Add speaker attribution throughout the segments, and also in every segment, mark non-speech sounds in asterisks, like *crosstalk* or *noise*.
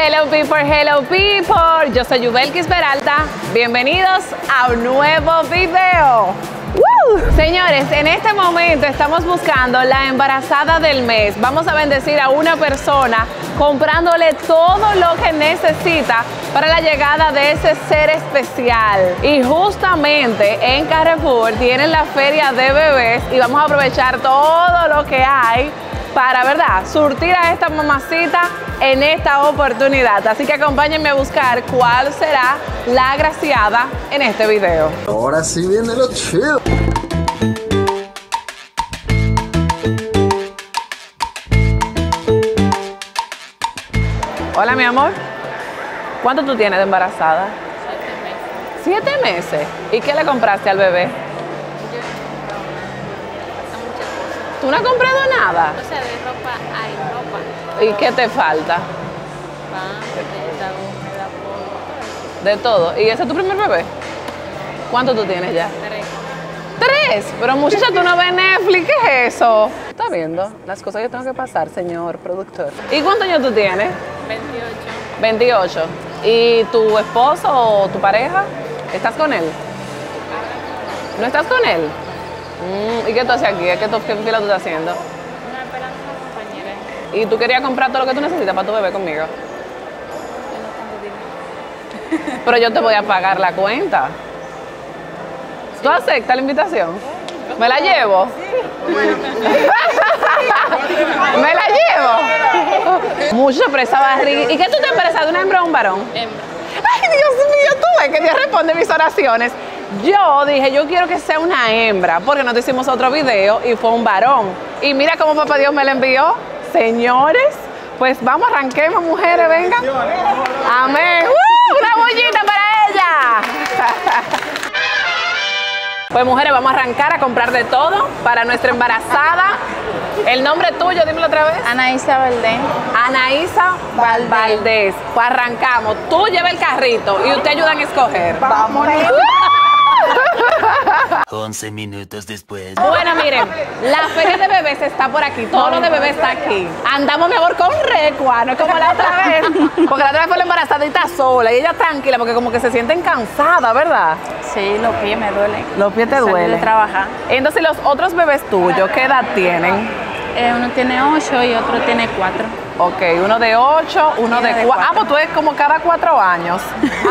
Speaker 1: Hello people, hello people. Yo soy Yubelkis Peralta. Bienvenidos a un nuevo video. ¡Woo! Señores, en este momento estamos buscando la embarazada del mes. Vamos a bendecir a una persona comprándole todo lo que necesita para la llegada de ese ser especial. Y justamente en Carrefour tienen la feria de bebés y vamos a aprovechar todo lo que hay para, ¿verdad?, surtir a esta mamacita en esta oportunidad. Así que acompáñenme a buscar cuál será la agraciada en este video.
Speaker 2: Ahora sí viene lo chido.
Speaker 1: Hola, mi amor. ¿Cuánto tú tienes de embarazada? Siete meses. ¿Y qué le compraste al bebé? ¿Tú no has comprado nada?
Speaker 3: O sea, de ropa hay ropa.
Speaker 1: ¿Y qué te falta?
Speaker 3: Pan,
Speaker 1: De todo. ¿Y ese es tu primer bebé? ¿Cuánto tú tienes ya?
Speaker 3: tres.
Speaker 1: Tres. Pero muchacha, tú no ves Netflix, ¿qué es eso? ¿Estás viendo? Las cosas que tengo que pasar, señor productor. ¿Y cuántos años tú tienes?
Speaker 3: 28.
Speaker 1: 28. ¿Y tu esposo o tu pareja? ¿Estás con él? ¿No estás con él? Mm, ¿Y qué tú haces aquí? ¿Qué, tú- qué fila tú estás haciendo?
Speaker 3: Una esperando una compañera.
Speaker 1: ¿Y tú querías comprar todo lo que tú necesitas para tu bebé conmigo?
Speaker 3: Yo no tengo dinero. *laughs*
Speaker 1: Pero yo te voy a pagar la cuenta. ¿Tú aceptas la invitación? *laughs* ¿Me la llevo? ¿Me la llevo? Mucho, pero esa barriga. ¿Y qué tú te embarazas de una hembra o un varón?
Speaker 3: Hembra.
Speaker 1: Ay, Dios mío, tú ves que Dios responde mis oraciones. Yo dije, yo quiero que sea una hembra, porque nos hicimos otro video y fue un varón. Y mira cómo papá Dios me lo envió. Señores, pues vamos, arranquemos, mujeres, vengan. Amén. ¡Uh! Una bullita para ella. *laughs* Pues mujeres, vamos a arrancar a comprar de todo para nuestra embarazada. El nombre tuyo, dímelo otra vez.
Speaker 3: Anaísa Valdén.
Speaker 1: Anaísa
Speaker 3: Valdés.
Speaker 1: Valdés. Pues arrancamos. Tú lleva el carrito y usted ayudan a escoger.
Speaker 3: Vámonos.
Speaker 4: 11 minutos después.
Speaker 1: Bueno, miren, la feria de bebés está por aquí. Todo lo de bebés está aquí. Andamos, mi amor, con recua, no es como la otra vez. Porque la otra vez fue la embarazadita sola y ella tranquila porque como que se sienten cansadas, ¿verdad?
Speaker 3: Sí, los pies me duelen.
Speaker 1: Los pies te
Speaker 3: Salí
Speaker 1: duelen.
Speaker 3: de trabajar.
Speaker 1: Entonces, los otros bebés tuyos, ¿qué edad tienen?
Speaker 3: Eh, uno tiene ocho y otro tiene cuatro.
Speaker 1: Ok, uno de 8, uno de
Speaker 3: de
Speaker 1: 4. Ah, pues tú es como cada cuatro años.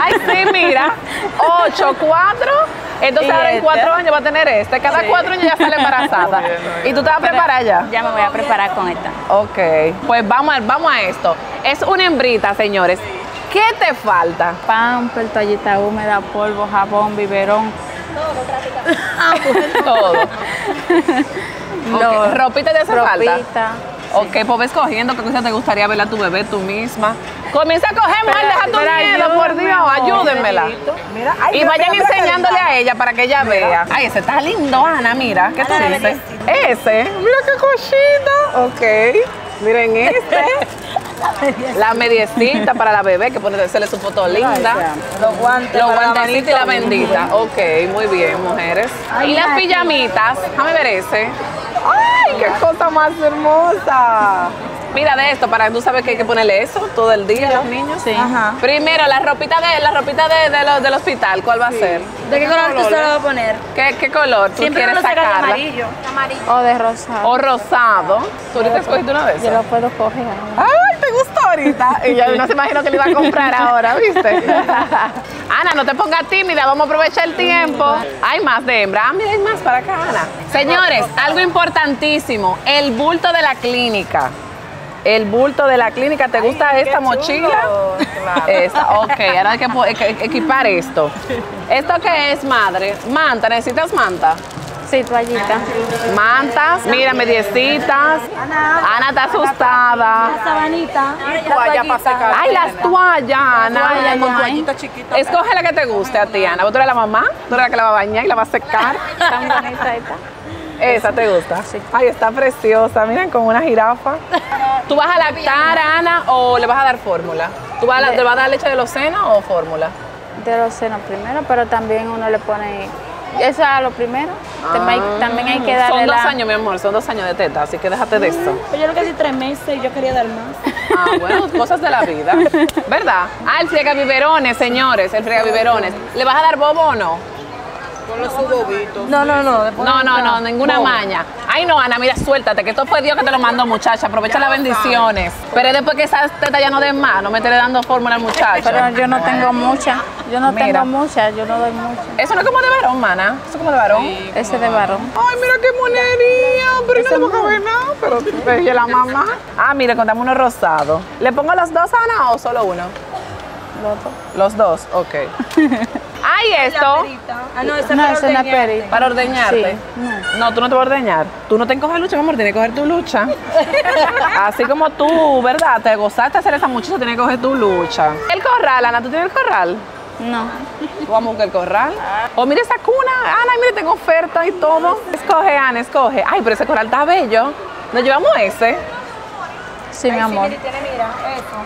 Speaker 1: Ay, sí, mira. *laughs* 8, 4. Entonces ahora en
Speaker 3: este.
Speaker 1: cuatro años va a tener este. Cada
Speaker 3: Sí.
Speaker 1: cuatro años ya sale embarazada. *laughs* ¿Y tú te vas a preparar ya?
Speaker 3: Ya me voy a preparar con esta.
Speaker 1: Ok, pues vamos a, vamos a esto. Es una hembrita, señores. ¿Qué te falta?
Speaker 3: Pan, toallita húmeda, polvo, jabón, biberón. *laughs*
Speaker 1: Todo. *laughs* Ok,
Speaker 3: Lo-
Speaker 1: ¿Ropita te hace falta? Ok, pues ves cogiendo qué cosa te gustaría verla a tu bebé tú misma. Comienza a coger, mal, deja tu miedo, por Dios, ayúdenmela. y vayan enseñándole a ella para que ella vea. Ay, ese está lindo, Ana, mira. ¿Qué tú dices? Ese, mira qué cosita. Ok, miren este. *laughs* La mediecita para la bebé, que ponerse su foto linda.
Speaker 3: Los guantes.
Speaker 1: Los guantecitos y la bendita. Ok, muy bien, mujeres. y las pijamitas, déjame ver ese. ¡Ay, qué cosa más hermosa! Mira de esto, para tú sabes que hay que ponerle eso todo el día a los niños.
Speaker 3: Sí.
Speaker 1: Primero, la ropita de la ropita de, de lo- del hospital, ¿cuál va a ser?
Speaker 3: ¿De qué color tú se lo vas a poner?
Speaker 1: ¿Qué, qué color tú quieres sacarla?
Speaker 3: O de rosado.
Speaker 1: O rosado. ¿Tú ahorita escogiste una de
Speaker 3: Yo lo puedo coger.
Speaker 1: ¡Ay, te gustó ahorita! Y ya no se imaginó que le iba a comprar ahora, ¿viste? *laughs* Ana, no te pongas tímida, vamos a aprovechar el tiempo. Hay más de hembra. Ah, mira, hay más para acá, Ana. Señores, algo importantísimo, el bulto de la clínica. El bulto de la clínica, ¿te gusta esta mochila? Esta, ok, ahora hay que equipar esto. ¿Esto qué es, madre? Manta, ¿necesitas manta?
Speaker 3: Sí, toallita.
Speaker 1: Mantas, mira, mediecitas. Ana está asustada.
Speaker 3: sabanita.
Speaker 1: Ay, las toallas, Ana.
Speaker 3: Toalla con
Speaker 1: toallita chiquita. Escoge la que te guste a ti, Ana. Tú eres la mamá, tú eres la que la va a bañar y la va a secar.
Speaker 3: Tan bonita esta.
Speaker 1: Esa te gusta. Ay, está preciosa. Miren, como una jirafa. ¿Tú vas a lactar, Ana, o le vas a dar fórmula? ¿Tú vas a, ¿Le vas a dar leche de los senos o fórmula?
Speaker 3: De los senos primero, pero también uno le pone. Eso es lo primero. También, hay- también hay que darle
Speaker 1: Son dos
Speaker 3: la-
Speaker 1: años, mi amor, son dos años de teta, así que déjate de eso.
Speaker 5: Pues yo lo que hice tres meses y yo quería dar más.
Speaker 1: Ah, bueno, cosas de la vida. *laughs* ¿Verdad? Ah, el friega biberones, señores, el friega biberones. ¿Le vas a dar bobo o no?
Speaker 5: No, no, no. después
Speaker 1: No, no, no, ninguna maña. Ay, no, Ana, mira, suéltate, que esto fue Dios que te lo mandó, muchacha. Aprovecha las bendiciones. Pero después que esas tetas ya no den más, no me estés dando fórmula al muchacho.
Speaker 3: Pero yo no tengo mucha. Yo no
Speaker 1: Mira.
Speaker 3: tengo mucha, yo no doy mucha.
Speaker 1: Eso no es como de varón, mana. Eso es como de varón.
Speaker 3: Ese de varón.
Speaker 1: Ay, mira qué monería. Pero no le puedo ver nada. Pero pero la mamá. Ah, mire, contame uno rosado. ¿Le pongo los dos, Ana, o solo uno? Los dos, ok. *laughs* Ay, esto.
Speaker 5: Ah, no, esa
Speaker 3: No,
Speaker 5: para
Speaker 3: no es
Speaker 5: ordeñar.
Speaker 3: perito.
Speaker 1: Para ordeñarte.
Speaker 3: Sí,
Speaker 1: no. tú no te vas a ordeñar. Tú no te coges lucha, mi amor, tienes que coger tu lucha. *laughs* Así como tú, ¿verdad? Te gozaste hacer esa muchacha, tienes que coger tu lucha. El corral, Ana, ¿tú tienes el corral?
Speaker 3: No.
Speaker 1: Vamos a buscar el corral. O mire esa cuna, Ana, mire, tengo oferta y todo. Escoge, Ana, escoge. Ay, pero ese corral está bello. Nos llevamos ese.
Speaker 3: Sí, mi amor.
Speaker 5: Tiene, mira, eso.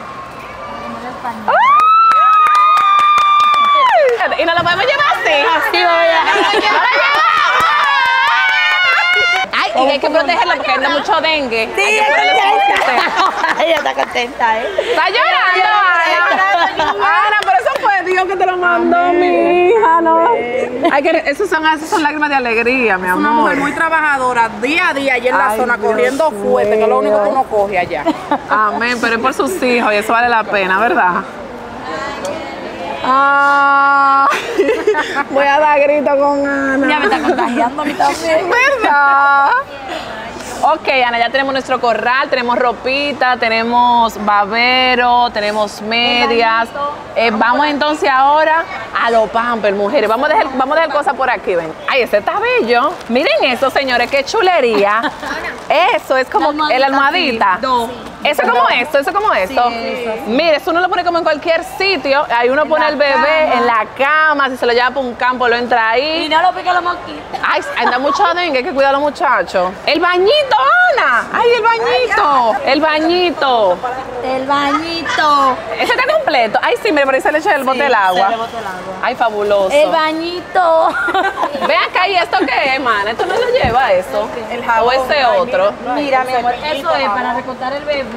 Speaker 1: ¡Ay! Y nos lo podemos llevar así.
Speaker 3: Así voy a.
Speaker 1: Ay, y hay que protegerlo porque anda mucho dengue.
Speaker 5: Sí,
Speaker 1: Hay *laughs*
Speaker 5: ella está contenta, ¿eh?
Speaker 1: Está llorando, Ana. Ana, pero eso fue Dios que te lo mandó, mi hija, ¿no? Hay que, esos son, esas son lágrimas de alegría, mi
Speaker 6: Una
Speaker 1: amor.
Speaker 6: mujer muy trabajadora, día a día, allá en la
Speaker 1: Ay,
Speaker 6: zona,
Speaker 1: Dios
Speaker 6: corriendo fuerte, que es lo único que uno coge allá.
Speaker 1: Amén, pero es por sus hijos y eso vale la pena, ¿verdad? Ah, voy a dar grito con Ana.
Speaker 5: Ya me está contagiando a mí también.
Speaker 1: ¿Verdad? Ok, Ana, ya tenemos nuestro corral, tenemos ropita, tenemos babero, tenemos medias. Eh, vamos entonces ahora a los pampers, mujeres. Vamos a dejar, vamos a dejar cosas por aquí, ven. Ay, ese está bello. Miren eso, señores, qué chulería. *laughs* Eso es como
Speaker 5: La
Speaker 1: el
Speaker 5: almohadita,
Speaker 1: almohadita.
Speaker 5: sí.
Speaker 1: Eso es como esto, eso es como esto. Mire, eso uno lo pone como en cualquier sitio. Ahí uno pone el bebé en la cama, si se lo lleva para un campo, lo entra ahí.
Speaker 5: Y no lo pica la mosquita.
Speaker 1: Ay, anda mucho dengue, hay que cuidar a los muchachos. El bañito, Ana. Ay, el bañito. El bañito.
Speaker 5: El bañito.
Speaker 1: Ese está completo. Ay, sí, me parece le echa el bote del agua.
Speaker 5: Se le bota el agua.
Speaker 1: Ay, fabuloso.
Speaker 5: El bañito. *laughs*
Speaker 1: Ve acá, ¿y esto qué es, mana? ¿Esto no lo lleva eso?
Speaker 6: El jabón,
Speaker 1: ¿O ese otro?
Speaker 5: Mira, mi amor, eso es para recortar el bebé.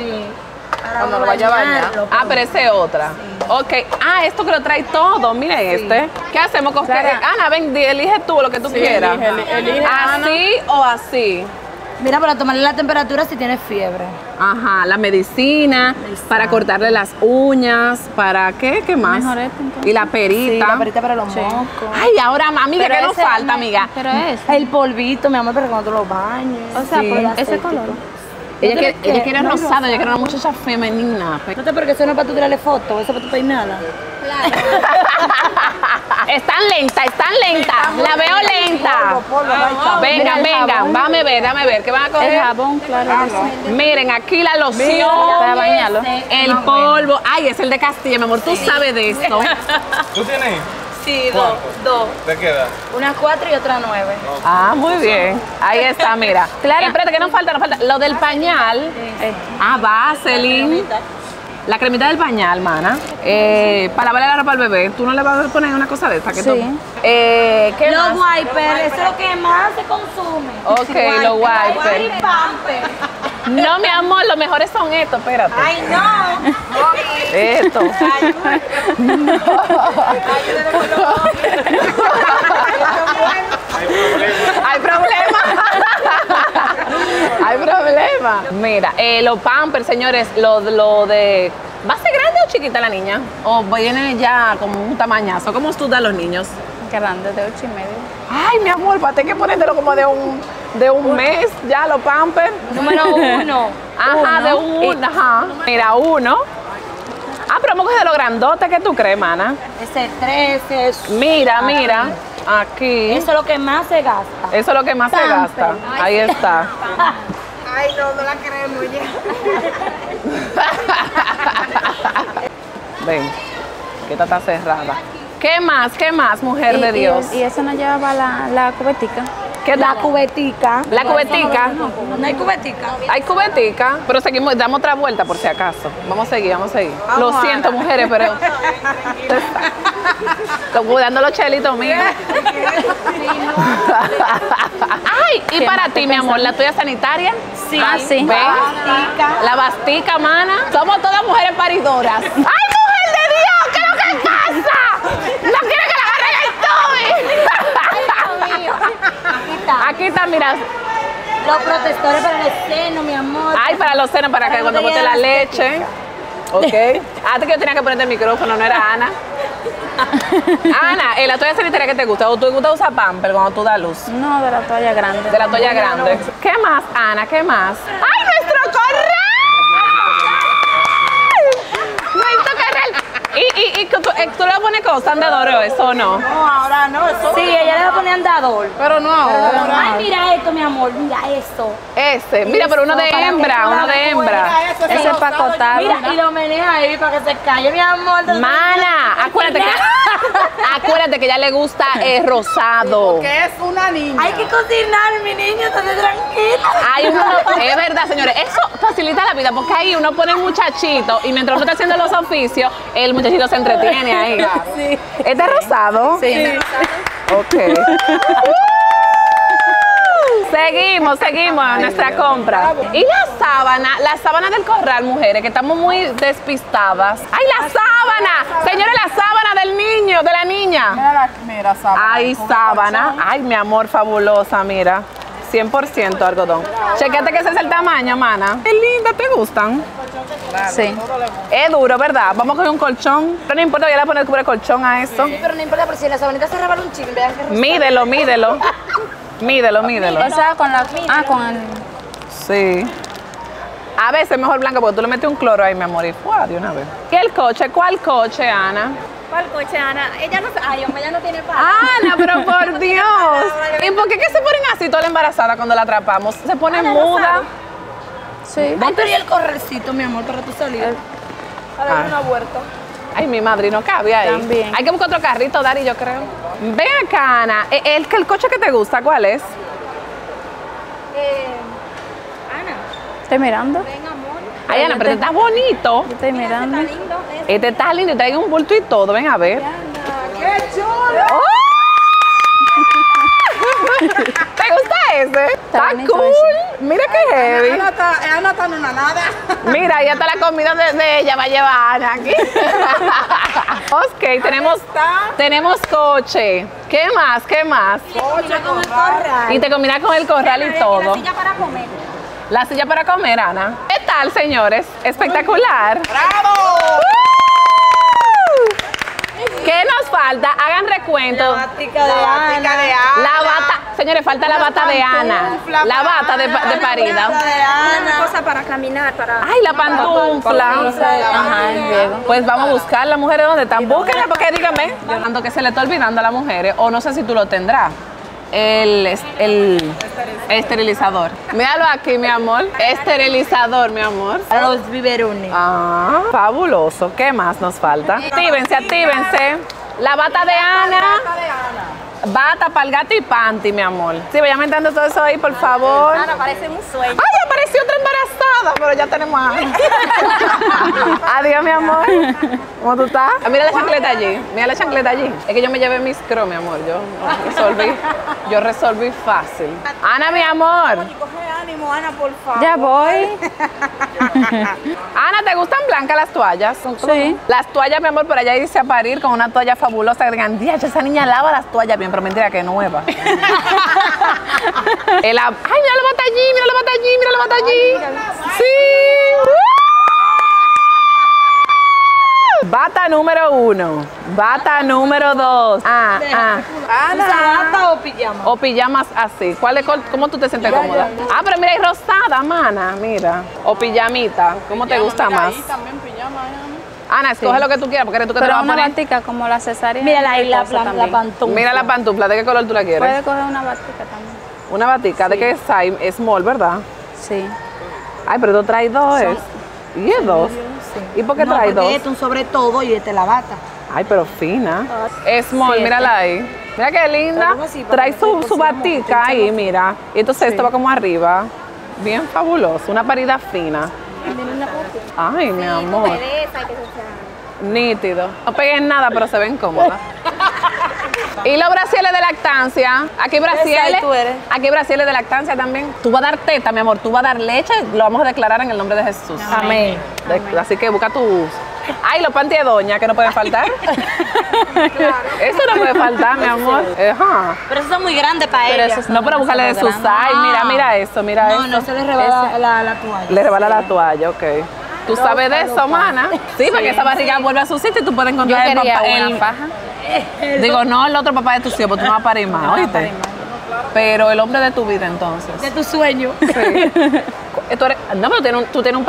Speaker 5: Para
Speaker 6: Cuando lo vaya a bañar.
Speaker 5: bañarlo.
Speaker 1: Ah, pero ese es otra. Ok. Ah, esto que lo trae todo. Miren este. ¿Qué hacemos con que Ana, ven, di- elige tú lo que tú quieras.
Speaker 6: elige, elige,
Speaker 1: ¿Así o así?
Speaker 5: Mira, para tomarle la temperatura si tienes fiebre.
Speaker 1: Ajá, la medicina, para cortarle las uñas, para qué, qué más.
Speaker 3: Mejor este,
Speaker 1: y la perita.
Speaker 5: Sí, la perita para los mocos.
Speaker 1: Ay, ahora, amiga, ¿qué nos falta, amiga?
Speaker 3: Pero es.
Speaker 5: El polvito, mi amor, para cuando tú lo bañes.
Speaker 3: O sea,
Speaker 1: Sí.
Speaker 3: por ese color.
Speaker 1: Ella,
Speaker 5: ¿No
Speaker 1: quiere,
Speaker 5: te-
Speaker 1: ella quiere
Speaker 5: No hay
Speaker 1: rosado, ella quiere una muchacha femenina.
Speaker 5: No te porque eso no es para tú tirarle fotos, eso es para tu peinarla. *laughs*
Speaker 1: Están lenta, están lenta. La veo lenta. Vengan, vengan, dame ver, dame ver. ¿Qué van a
Speaker 3: El
Speaker 1: coger?
Speaker 3: jabón, claro. que.
Speaker 1: Miren, aquí la loción,
Speaker 3: Para bañarlo.
Speaker 1: el polvo. Ay, es el de Castilla, mi amor. Tú sabes de esto. *laughs*
Speaker 7: ¿Tú tienes?
Speaker 5: Sí, dos. Dos.
Speaker 7: ¿De qué edad?
Speaker 5: Unas cuatro y otra nueve.
Speaker 1: Ah, muy bien. Ahí está, mira. *laughs* Claro. espérate, que nos falta, nos falta. Lo del pañal. Ah, Vaseline. La cremita del pañal, mana. Eh, para lavarle la ropa al bebé. ¿Tú no le vas a poner una cosa de esta? que
Speaker 3: Sí.
Speaker 1: Eh, ¿Qué
Speaker 5: Los
Speaker 1: más?
Speaker 5: wipers, eso es lo que más se consume.
Speaker 1: Ok, los wipers.
Speaker 5: Pamper.
Speaker 1: No, mi amor, los mejores son estos, espérate.
Speaker 5: Ay, no.
Speaker 1: Esto. Hay problema. Hay problema. Mira, eh, los pampers, señores, lo, lo de. ¿Va a ser grande o chiquita la niña? ¿O viene ya como un tamañazo? ¿Cómo tú das los niños?
Speaker 3: Grande, de ocho y medio.
Speaker 1: Ay, mi amor, para tener que ponértelo como de un, de un mes ya, los pampers.
Speaker 5: Número *laughs* uno.
Speaker 1: Ajá, de un, ajá. Mira, uno. Ah, pero vamos a coger lo grandote que tú crees, mana.
Speaker 5: Ese 13. es-
Speaker 1: Mira, mira. Aquí.
Speaker 5: Eso es lo que más se gasta.
Speaker 1: Eso es lo que más se gasta. Ahí está. *laughs*
Speaker 6: Ay, no, no la queremos ya. *laughs*
Speaker 1: Ven, que esta está cerrada. ¿Qué más? ¿Qué más, mujer
Speaker 3: Y-
Speaker 1: de
Speaker 3: y-
Speaker 1: Dios?
Speaker 3: Y, eso nos llevaba la, la cubetica.
Speaker 1: ¿Qué
Speaker 5: La cubetica.
Speaker 1: La cubetica.
Speaker 5: No hay cubetica.
Speaker 1: Hay cubetica, pero seguimos, damos otra vuelta por si acaso. Vamos a seguir, vamos a seguir. Lo siento, *laughs* mujeres, pero. *laughs* Estoy cuidando los chelitos míos. Ay, y
Speaker 3: ¿Qué
Speaker 1: para ti, mi amor? ¿la tuya sanitaria?
Speaker 3: Sí. Ah, sí.
Speaker 1: ¿Ves? La bastica, mana. Somos todas mujeres paridoras. *laughs* ¡Ay, mujer de Dios! ¿Qué es lo que pasa? ¿No quiere que la agarren el tubi?
Speaker 5: Aquí está.
Speaker 1: Aquí está, mira.
Speaker 5: Los protectores para el seno, mi amor.
Speaker 1: Ay, para los senos, para que cuando bote la leche. Ok. Antes que yo tenía que ponerte el micrófono, no era Ana. *laughs* Ana, ¿eh, ¿la toalla sanitaria que te gusta? ¿O tú te gusta usar pamper cuando tú das luz?
Speaker 3: No, de la toalla grande.
Speaker 1: De la toalla grande. ¿Qué más, Ana? ¿Qué más? ¡Ay, nuestro corral! ¡Nuestro corral! ¿Y, y, y tú, eh, tú le pones cosas andadores o eso o no?
Speaker 6: No, ahora no, eso.
Speaker 5: Sí, ella le va a poner andador.
Speaker 6: Pero no ahora.
Speaker 5: Ay, mira esto, mi amor, mira esto.
Speaker 1: Ese. Mira, pero uno de hembra, uno de hembra.
Speaker 3: Ese es para acotarlo.
Speaker 5: Mira, y lo menea ahí para que se calle, mi amor.
Speaker 1: Mana, que ya le gusta el *laughs* rosado.
Speaker 6: Que es una niña.
Speaker 5: Hay que cocinar, mi niño, estate tranquilo.
Speaker 1: Hay uno, *laughs* es verdad, señores, eso facilita la vida porque ahí uno pone el muchachito y mientras uno está haciendo los oficios, el muchachito se entretiene ahí.
Speaker 6: Sí.
Speaker 1: ¿Este es rosado?
Speaker 3: Sí.
Speaker 1: Ok. *laughs* Seguimos, seguimos en nuestra compra. Y la sábana, la sábana del corral, mujeres, que estamos muy despistadas. ¡Ay, la sábana! Señores, la sábana del niño, de la niña.
Speaker 6: Mira la mira, sábana.
Speaker 1: Ay, sábana. Ay, mi amor, fabulosa, mira. 100% algodón. Chequete que ese es el tamaño, mana. Qué linda, ¿te gustan?
Speaker 3: Sí.
Speaker 1: Es duro, ¿verdad? Vamos a coger un colchón. Pero no importa, voy a poner cubre colchón a esto.
Speaker 5: Sí, pero no importa, por si la sabanita se rebala un chisme, vean que
Speaker 1: Mídelo, mídelo. Mídelo, mídelo.
Speaker 3: Con la. Ah, con el.
Speaker 1: Sí. A veces es mejor blanca porque tú le metes un cloro ahí, mi amor, y ¡fua! de una vez. ¿Qué el coche? ¿Cuál coche, Ana?
Speaker 5: ¿Cuál coche, Ana? Ella no Ay, hombre, ella no tiene paz.
Speaker 1: Ana, pero *laughs* por Dios. ¿Y por qué que se ponen así toda la embarazada cuando la atrapamos? Se ponen muda.
Speaker 3: Sí.
Speaker 5: Ay, pero y el corralcito, mi amor, para tu salida. Para
Speaker 1: Ah.
Speaker 5: dar una vuelta.
Speaker 1: Ay, mi madre, no cabe ahí.
Speaker 3: También.
Speaker 1: Hay que buscar otro carrito, Dari, yo creo. Ven acá, Ana. ¿El, el, el coche que te gusta, cuál es?
Speaker 5: Eh, Ana,
Speaker 3: Estoy mirando.
Speaker 5: ven, amor.
Speaker 1: Ay, Ana, pero está bonito.
Speaker 3: Yo estoy mirando.
Speaker 5: Está lindo. Es
Speaker 1: Este está lindo y trae un bulto y todo. Ven a ver.
Speaker 6: ¡Qué chulo!
Speaker 1: ¡Oh! ¿Te gusta ese? Está, cool.
Speaker 3: ese.
Speaker 1: Mira qué heavy.
Speaker 6: Ana está, Ana está en una nada.
Speaker 1: Mira, ya está la comida de, de ella, va a llevar a Ana aquí. *laughs* ok, tenemos, tenemos coche. ¿Qué más? ¿Qué más?
Speaker 6: Oye,
Speaker 5: con el corral.
Speaker 1: Y te combina con el corral y todo.
Speaker 5: La silla para comer.
Speaker 1: La silla para comer, Ana. ¿Qué tal, señores? Espectacular.
Speaker 6: ¡Bravo!
Speaker 1: ¿Qué nos falta? Hagan recuento.
Speaker 5: Batica de
Speaker 6: La batica
Speaker 5: Ana.
Speaker 6: de Ana.
Speaker 1: La bata, señores, falta la bata de Ana.
Speaker 6: pantufla
Speaker 1: La bata de,
Speaker 6: Ana.
Speaker 1: de parida.
Speaker 6: de Ana.
Speaker 5: Una cosa para caminar, para...
Speaker 1: Ay, la pantufla.
Speaker 3: Ajá.
Speaker 1: Pues vamos a buscar las mujeres donde están. Búsquenla porque díganme. Llorando que se le está olvidando a las mujeres, o no sé si tú lo tendrás. El, el esterilizador. Míralo aquí, mi amor. Esterilizador, mi amor.
Speaker 5: Los biberones.
Speaker 1: Ah, fabuloso. ¿Qué más nos falta? Actívense, actívense. La bata de Ana. Bata para el gato y panty, mi amor. Sí, vayan metiendo todo eso ahí, por favor.
Speaker 5: Ana, parece un sueño.
Speaker 1: ¡Ay, apareció otra embarazada! Pero ya tenemos a Ana. *laughs* Adiós, mi amor. *laughs* ¿Cómo tú estás? Ah, Mira la chancleta allí. Mira la chancleta allí. Es que yo me llevé mis crocs, mi amor. Yo resolví. Yo resolví fácil. Ana, mi amor.
Speaker 6: Coge ánimo, Ana, por favor.
Speaker 3: Ya voy. *laughs*
Speaker 1: Ana, ¿te gustan blancas las toallas?
Speaker 3: Sí.
Speaker 1: Las toallas, mi amor, por allá dice a parir con una toalla fabulosa. Que digan, "Diache, esa niña lava las toallas bien, pero mentira que nueva. *laughs* El ab- Ay, mira la bata allí, mira la bata allí, mira la bata allí. Sí. Bata número uno. Bata número dos. Ah, ah.
Speaker 5: ¿Usa bata o pijama?
Speaker 1: O pijamas así. ¿Cuál es, ¿Cómo tú te sientes cómoda? Ah, pero mira, hay rosada, mana, mira. O pijamita. ¿Cómo te gusta
Speaker 6: Mira,
Speaker 1: más?
Speaker 6: Ahí también pijama, Ana.
Speaker 1: Ana, escoge lo que tú quieras, porque eres tú que te
Speaker 3: Pero
Speaker 1: lo vas a
Speaker 3: una
Speaker 1: poner.
Speaker 3: batica como la cesárea.
Speaker 5: Mira la, la, la, la pantufla.
Speaker 1: Mira la pantufla, ¿de qué color tú la quieres?
Speaker 3: Puede coger una batica también.
Speaker 1: Una batica, ¿de qué size? Small, ¿verdad?
Speaker 3: Sí.
Speaker 1: Ay, pero tú traes dos. ¿es? ¿Y es dos? ¿Y por qué
Speaker 5: no, porque
Speaker 1: dos?
Speaker 5: este es un sobre todo y este la bata.
Speaker 1: Ay, pero fina. Small,
Speaker 3: Sí,
Speaker 1: mírala ahí. Mira qué linda.
Speaker 5: Así,
Speaker 1: Trae su, su batica ahí, mira. Y entonces esto va como arriba. Bien fabuloso. Una parida fina. Ay, mi amor. Nítido. No peguen nada, pero se ven cómodas. *laughs* Y los brasiles de lactancia. Aquí brasiles.
Speaker 6: tú eres.
Speaker 1: Aquí brasiles de lactancia también. Tú vas a dar teta, mi amor. Tú vas a dar leche. Lo vamos a declarar en el nombre de Jesús.
Speaker 5: Amén.
Speaker 1: Así que busca tus. Ay, los panties de doña que no pueden faltar. *laughs* Eso no puede faltar, mi amor. Ajá.
Speaker 5: Pero esos son muy grandes para
Speaker 3: Pero
Speaker 1: No, pero búscale de su
Speaker 3: demasiado grande.
Speaker 1: size. Mira, mira eso, mira
Speaker 5: No,
Speaker 1: eso.
Speaker 5: no se le rebala la, la toalla.
Speaker 1: Le rebala la toalla, ok. ¿Tú sabes de eso, mana? Sí, para que esa barriga vuelva a su sitio y tú puedes
Speaker 3: Yo
Speaker 1: encontrar el papá.
Speaker 3: una
Speaker 1: el-
Speaker 3: faja. *laughs*
Speaker 1: Digo, no el otro papá de tu hijo, porque tú no vas a parir más, ¿oíste? Pero el hombre de tu vida, entonces.
Speaker 5: De tu sueño.
Speaker 1: Eh, *laughs* tú eres- no, pero tú tienes un, tú tienes un.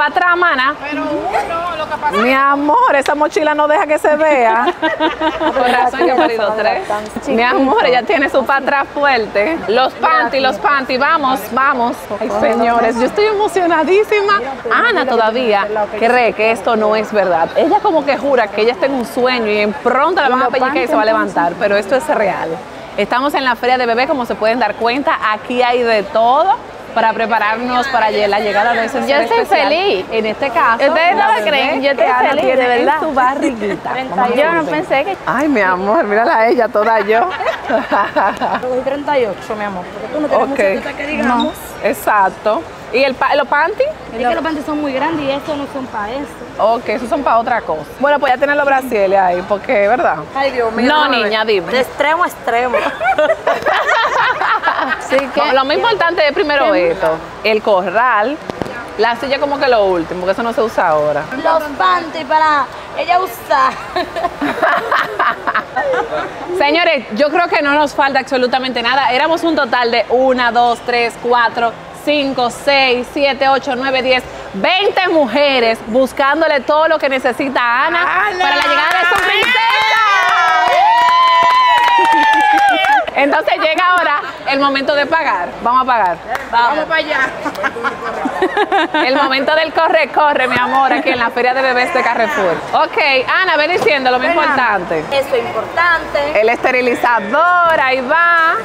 Speaker 1: Pero uno, lo que pasa. Mi amor, esa mochila no deja que se vea. *laughs* Por razón que he parido tres. Mi amor, ella tiene su patrón fuerte. Los panty, los panty, vamos, vamos. Ay, señores, yo estoy emocionadísima. Ana todavía cree que esto no es verdad. Ella como que jura que ella está en un sueño y en pronto la van a pellizcar y se va a levantar, pero esto es real. Estamos en la feria de bebé, como se pueden dar cuenta, aquí hay de todo para prepararnos para la llegada de ese
Speaker 3: Yo estoy feliz.
Speaker 1: En este caso,
Speaker 3: Ustedes no
Speaker 1: la
Speaker 3: lo creen, yo estoy
Speaker 1: Ana
Speaker 3: feliz,
Speaker 1: tiene
Speaker 3: de verdad.
Speaker 1: en su barriguita. *laughs*
Speaker 3: Yo no pensé que
Speaker 1: Ay, mi amor, mírala a ella, toda yo. *laughs*
Speaker 5: Soy 38, mi amor. Porque tú no tienes
Speaker 1: Ok.
Speaker 5: mucha teta que digamos.
Speaker 1: Exacto. ¿Y el pa- los panty?
Speaker 5: Es que los panties son muy grandes y estos no son para eso.
Speaker 1: Ok, esos son para otra cosa. Bueno, pues ya tienen los brasiles ahí, porque, ¿verdad?
Speaker 5: Ay, Dios
Speaker 1: No, niña, dime.
Speaker 5: De extremo a extremo. *laughs*
Speaker 3: sí que
Speaker 1: lo más importante es primero esto, el corral, la silla como que lo último, porque eso no se usa ahora.
Speaker 5: los panties para ella usar. *laughs*
Speaker 1: Señores, yo creo que no nos falta absolutamente nada. Éramos un total de 1, 2, 3, 4, 5, 6, 7, 8, 9, 10, 20 mujeres buscándole todo lo que necesita Ana para la llegada de su princesa. *laughs* Entonces llega ahora el momento de pagar. Vamos a pagar.
Speaker 6: Vamos para allá. *laughs*
Speaker 1: El momento del corre, corre, mi amor, aquí en la feria de bebés de Carrefour. Ok, Ana, ve diciendo lo más importante.
Speaker 5: Eso es importante.
Speaker 1: El esterilizador, ahí va.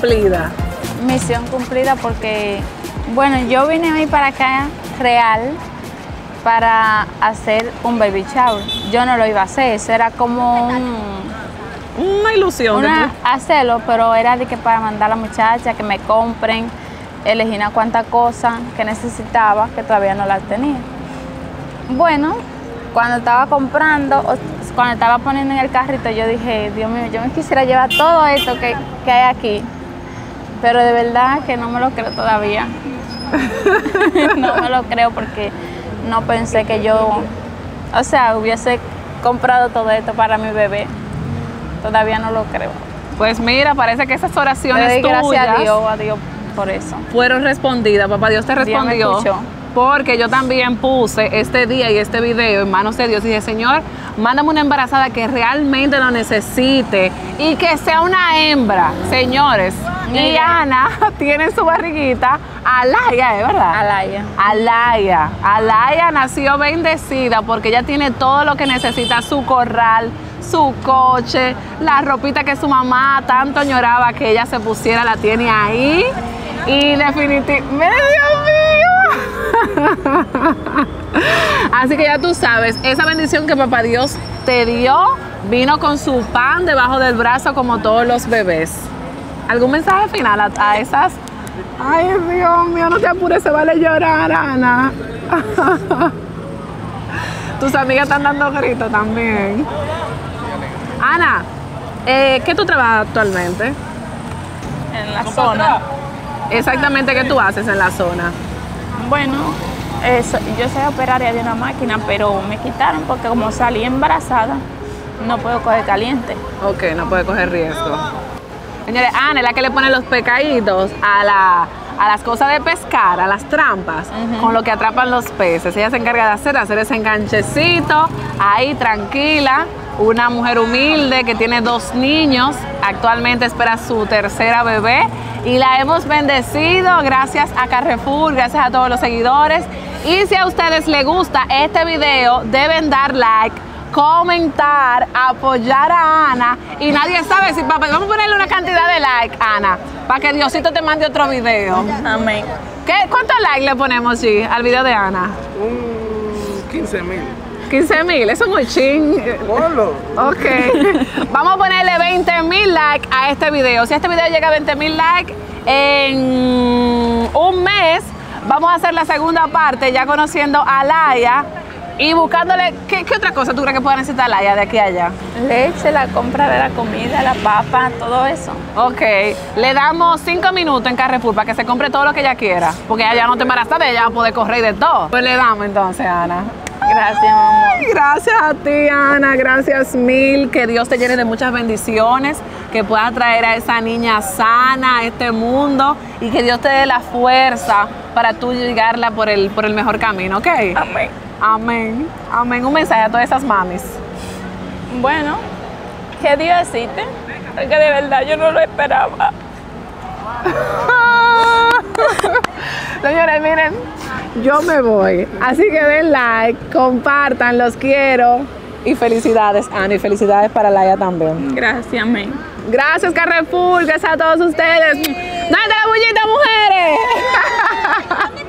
Speaker 1: Cumplida.
Speaker 3: misión cumplida porque, bueno, yo vine hoy para acá real para hacer un baby shower. Yo no lo iba a hacer, eso era como un,
Speaker 1: Una ilusión.
Speaker 3: una, hacerlo, pero era de que para mandar a la muchacha que me compren, elegí una cuanta cosa que necesitaba que todavía no las tenía. Bueno, cuando estaba comprando, cuando estaba poniendo en el carrito, yo dije, Dios mío, yo me quisiera llevar todo esto que, que hay aquí. Pero de verdad que no me lo creo todavía. *laughs* no me lo creo porque no pensé que yo, o sea, hubiese comprado todo esto para mi bebé. Todavía no lo creo.
Speaker 1: Pues mira, parece que esas
Speaker 3: Le
Speaker 1: oraciones
Speaker 3: doy gracias
Speaker 1: tuyas
Speaker 3: a Dios, a Dios por eso.
Speaker 1: fueron respondidas. Papá Dios te
Speaker 3: Dios me
Speaker 1: respondió.
Speaker 3: escuchó.
Speaker 1: Porque yo también puse este día y este video en manos de Dios y dije, Señor, mándame una embarazada que realmente lo necesite y que sea una hembra, señores. Y. Ana *laughs* tiene en su barriguita Alaya, ¿es verdad?
Speaker 3: Alaya.
Speaker 1: Alaya. Alaya nació bendecida porque ella tiene todo lo que necesita, su corral, su coche, la ropita que su mamá tanto añoraba que ella se pusiera, la tiene ahí. Y definitivamente, Dios mío. *laughs* Así que ya tú sabes, esa bendición que papá Dios te dio vino con su pan debajo del brazo como todos los bebés. ¿Algún mensaje final a, a esas? Ay, Dios mío, no te apures, se vale llorar, Ana. *laughs* Tus amigas están dando gritos también. Ana, eh, ¿qué tú trabajas actualmente?
Speaker 3: En la zona.
Speaker 1: Exactamente, ¿qué tú haces en la zona?
Speaker 3: Bueno, eso, yo soy operaria de una máquina, pero me quitaron porque como salí embarazada, no puedo coger caliente.
Speaker 1: Ok, no puede coger riesgo. Señores, Ana es la que le pone los pecaditos a, la, a las cosas de pescar, a las trampas, con lo que atrapan los peces. Ella se encarga de hacer, hacer ese enganchecito, ahí tranquila. Una mujer humilde que tiene dos niños, actualmente espera su tercera bebé y la hemos bendecido gracias a Carrefour, gracias a todos los seguidores. Y si a ustedes les gusta este video, deben dar like, comentar, apoyar a Ana. Y nadie sabe si papá, vamos a ponerle una cantidad de like, Ana, para que Diosito te mande otro video.
Speaker 6: Amén.
Speaker 1: ¿Qué, ¿Cuántos likes le ponemos sí, al video de Ana?
Speaker 2: Un 15 mil.
Speaker 1: 15 mil, eso es muy ching. Ok. *laughs* Vamos a ponerle 20 mil likes a este video. Si este video llega a 20 mil likes en un mes, vamos a hacer la segunda parte ya conociendo a Laia y buscándole. ¿Qué, qué otra cosa tú crees que pueda necesitar Laia de aquí a allá?
Speaker 3: Leche, la compra de la comida, la papa, todo eso.
Speaker 1: Ok, le damos 5 minutos en Carrefour para que se compre todo lo que ella quiera. Porque ella ya no te embarazaste, ella va a poder correr y de todo. Pues le damos entonces, Ana.
Speaker 3: Gracias.
Speaker 1: Ay, Gracias a ti, Ana. Gracias mil. Que Dios te llene de muchas bendiciones. Que puedas traer a esa niña sana a este mundo. Y que Dios te dé la fuerza para tú llegarla por el, por el mejor camino, ¿ok?
Speaker 3: Amén.
Speaker 1: Amén. Amén. Un mensaje a todas esas mamis.
Speaker 3: Bueno, que Dios existe, porque de verdad yo no lo esperaba. *laughs*
Speaker 1: Señores, miren, yo me voy. Así que den like, compartan, los quiero. Y felicidades, Ana, y felicidades para Laia también.
Speaker 3: Gracias, amén.
Speaker 1: Gracias, Carrefour. Gracias a todos ustedes. ¡Date la bullita, mujeres! *laughs*